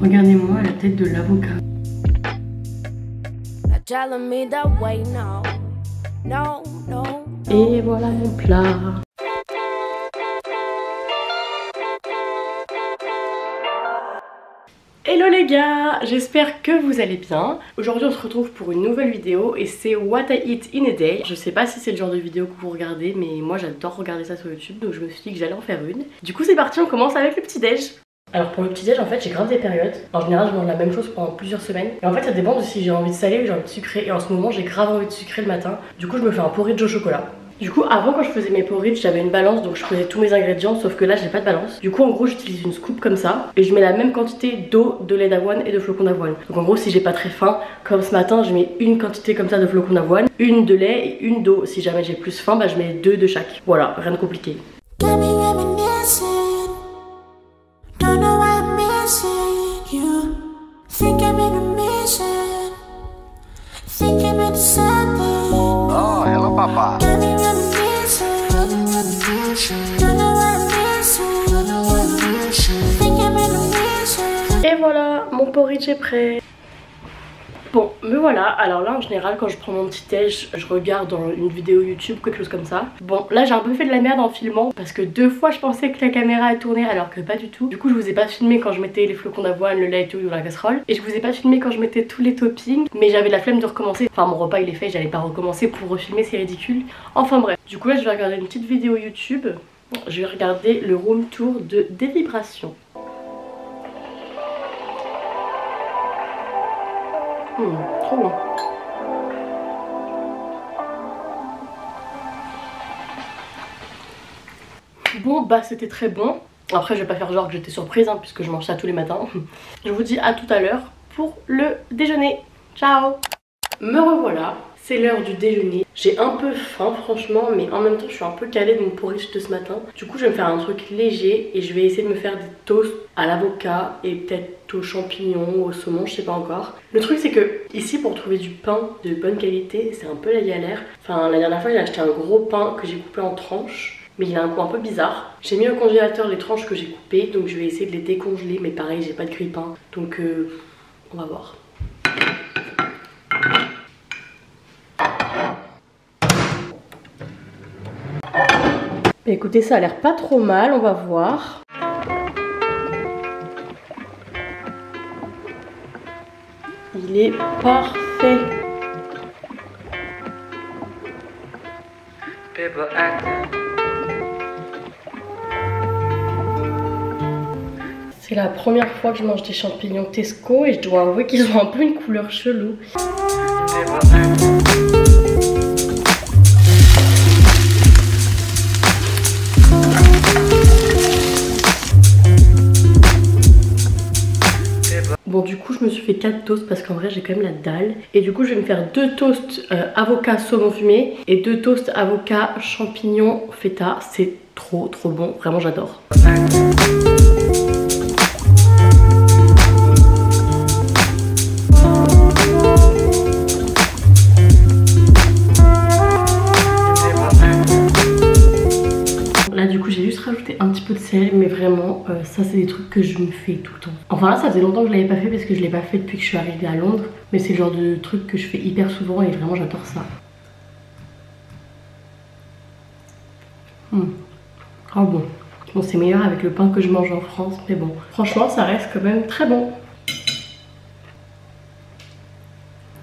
Regardez-moi la tête de l'avocat. Et voilà mon plat. Les gars, j'espère que vous allez bien. Aujourd'hui on se retrouve pour une nouvelle vidéo et c'est What I Eat in a Day. Je sais pas si c'est le genre de vidéo que vous regardez mais moi j'adore regarder ça sur YouTube donc je me suis dit que j'allais en faire une. Du coup c'est parti, on commence avec le petit déj. Alors pour le petit déj en fait j'ai grave des périodes. En général je mange la même chose pendant plusieurs semaines. Et en fait ça dépend de si j'ai envie de salé ou j'ai envie de sucrer. Et en ce moment j'ai grave envie de sucrer le matin. Du coup je me fais un porridge au chocolat. Du coup, avant quand je faisais mes porridge, j'avais une balance donc je faisais tous mes ingrédients, sauf que là j'ai pas de balance. Du coup, en gros, j'utilise une scoop comme ça et je mets la même quantité d'eau, de lait d'avoine et de flocons d'avoine. Donc en gros, si j'ai pas très faim, comme ce matin, je mets une quantité comme ça de flocons d'avoine, une de lait et une d'eau. Si jamais j'ai plus faim, bah je mets deux de chaque. Voilà, rien de compliqué. Voilà, mon porridge est prêt. Bon, me voilà. Alors là, en général, quand je prends mon petit déj, je regarde dans une vidéo YouTube, quelque chose comme ça. Bon, là, j'ai un peu fait de la merde en filmant parce que deux fois, je pensais que la caméra a tourné alors que pas du tout. Du coup, je vous ai pas filmé quand je mettais les flocons d'avoine, le lait et la casserole. Et je vous ai pas filmé quand je mettais tous les toppings. Mais j'avais la flemme de recommencer. Enfin, mon repas, il est fait, j'allais pas recommencer pour refilmer, c'est ridicule. Enfin bref. Du coup, là, je vais regarder une petite vidéo YouTube. Je vais regarder le room tour de Des Mmh, trop bon. Bon bah c'était très bon. Après je vais pas faire genre que j'étais surprise hein, puisque je mange ça tous les matins. Je vous dis à tout à l'heure pour le déjeuner. Ciao Me revoilà, c'est l'heure du déjeuner. J'ai un peu faim franchement mais en même temps je suis un peu calée de mon porridge de ce matin. Du coup je vais me faire un truc léger et je vais essayer de me faire des toasts à l'avocat et peut-être aux champignons, au saumon, je sais pas encore. Le truc c'est que ici pour trouver du pain de bonne qualité c'est un peu la galère. Enfin la dernière fois j'ai acheté un gros pain que j'ai coupé en tranches mais il a un goût un peu bizarre. J'ai mis au congélateur les tranches que j'ai coupées, donc je vais essayer de les décongeler, mais pareil, j'ai pas de grille-pain, donc euh, on va voir. Écoutez, ça a l'air pas trop mal, on va voir. Il est parfait. C'est la première fois que je mange des champignons Tesco et je dois avouer qu'ils ont un peu une couleur chelou. Du coup je me suis fait 4 toasts parce qu'en vrai j'ai quand même la dalle. Et du coup je vais me faire 2 toasts euh, avocat saumon fumé Et 2 toasts avocat champignons feta. C'est trop trop bon, vraiment j'adore. Là du coup j'ai juste rajouté un petit mais vraiment euh, ça c'est des trucs que je me fais tout le temps. Enfin là ça faisait longtemps que je l'avais pas fait parce que je l'ai pas fait depuis que je suis arrivée à Londres mais c'est le genre de truc que je fais hyper souvent et vraiment j'adore ça. Oh bon. Bon c'est meilleur avec le pain que je mange en France mais bon franchement ça reste quand même très bon.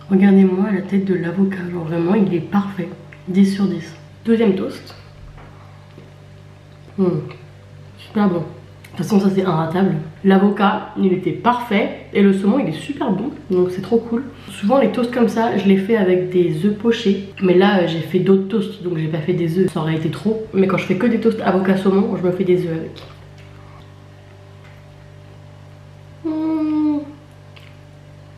Regardez-moi la tête de l'avocat, genre vraiment il est parfait. 10 sur 10. Deuxième toast. Mmh. Super bon. De toute façon ça c'est inratable. L'avocat il était parfait et le saumon il est super bon donc c'est trop cool. Souvent les toasts comme ça je les fais avec des œufs pochés mais là j'ai fait d'autres toasts donc j'ai pas fait des œufs ça aurait été trop. Mais quand je fais que des toasts avocat saumon je me fais des œufs avec. Mmh.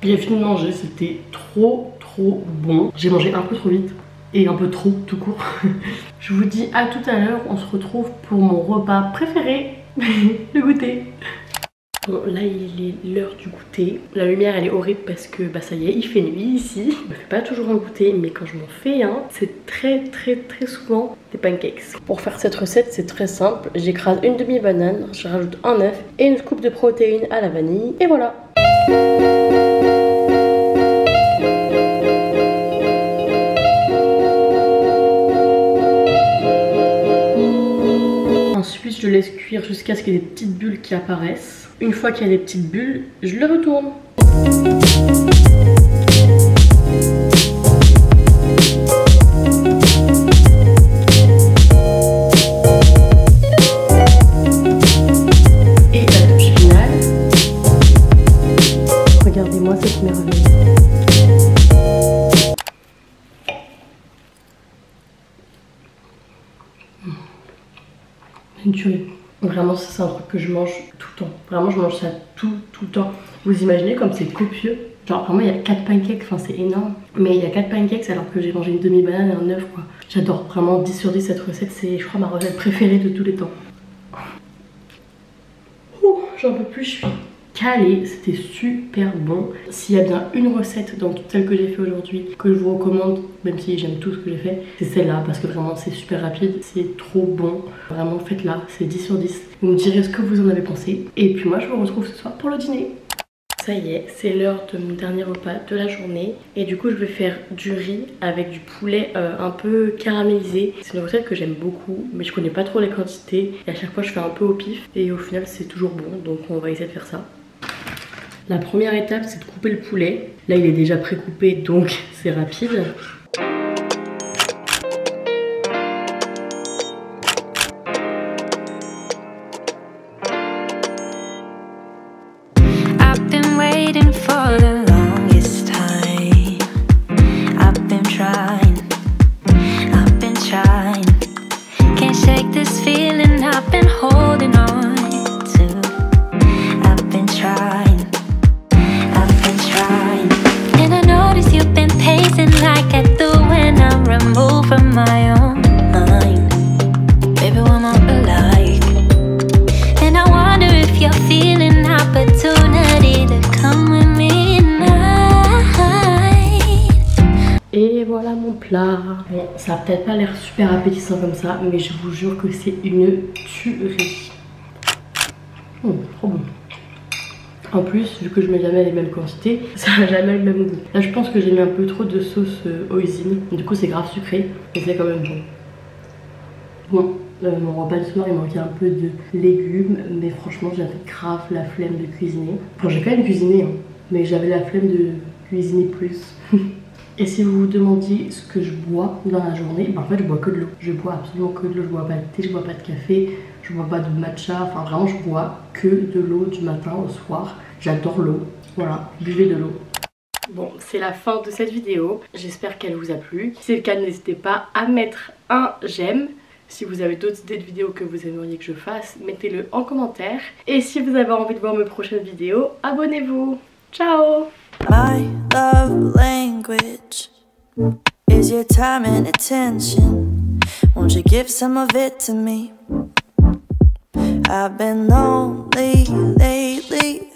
J'ai fini de manger c'était trop trop bon. J'ai mangé un peu trop vite et un peu trop tout court. Je vous dis à tout à l'heure, on se retrouve pour mon repas préféré, le goûter. Bon, là il est l'heure du goûter. La lumière elle est horrible parce que bah ça y est, il fait nuit ici. Je me fais pas toujours un goûter, mais quand je m'en fais un, c'est très très très souvent des pancakes. Pour faire cette recette, c'est très simple. J'écrase une demi-banane, je rajoute un œuf et une scoop de protéines à la vanille. Et voilà laisse cuire jusqu'à ce qu'il y ait des petites bulles qui apparaissent. Une fois qu'il y a des petites bulles, je le retourne. Et la touche finale. Regardez-moi cette merveille. Une tuerie. Vraiment, ça, c'est un truc que je mange tout le temps. Vraiment, je mange ça tout, tout le temps. Vous imaginez comme c'est copieux Genre, vraiment, il y a 4 pancakes, enfin, c'est énorme. Mais il y a 4 pancakes alors que j'ai mangé une demi-banane et un œuf, quoi. J'adore vraiment 10 sur 10 cette recette. C'est, je crois, ma recette préférée de tous les temps. J'en peux plus, je suis calée. C'était super bon. S'il y a bien une recette dans toutes celles que j'ai fait aujourd'hui que je vous recommande, même si j'aime tout ce que j'ai fait, c'est celle-là parce que vraiment c'est super rapide, c'est trop bon. Vraiment faites-la, c'est 10 sur 10. Vous me direz ce que vous en avez pensé. Et puis moi je vous retrouve ce soir pour le dîner. Ça y est, c'est l'heure de mon dernier repas de la journée. Et du coup, je vais faire du riz avec du poulet euh, un peu caramélisé. C'est une recette que j'aime beaucoup, mais je connais pas trop les quantités. Et à chaque fois, je fais un peu au pif. Et au final, c'est toujours bon. Donc, on va essayer de faire ça. La première étape, c'est de couper le poulet. Là, il est déjà pré-coupé, donc c'est rapide. Ça a peut-être pas l'air super appétissant comme ça, mais je vous jure que c'est une tuerie. Oh, trop bon. En plus, vu que je mets jamais les mêmes quantités, ça n'a jamais le même goût. Là, je pense que j'ai mis un peu trop de sauce euh, hoisin. Du coup, c'est grave sucré, mais c'est quand même bon. Bon, euh, mon repas du soir, il manquait un peu de légumes, mais franchement, j'avais grave la flemme de cuisiner. Bon, j'ai quand même cuisiné, hein, mais j'avais la flemme de cuisiner plus. Et si vous vous demandiez ce que je bois dans la journée, ben en fait je bois que de l'eau. Je bois absolument que de l'eau, je bois pas de thé, je bois pas de café, je bois pas de matcha, enfin vraiment je bois que de l'eau du matin au soir. J'adore l'eau, voilà, buvez de l'eau. Bon, c'est la fin de cette vidéo, j'espère qu'elle vous a plu. Si c'est le cas, n'hésitez pas à mettre un j'aime. Si vous avez d'autres idées de vidéos que vous aimeriez que je fasse, mettez-le en commentaire. Et si vous avez envie de voir mes prochaines vidéos, abonnez-vous. Ciao My love language is your time and attention. Won't you give some of it to me? I've been lonely lately,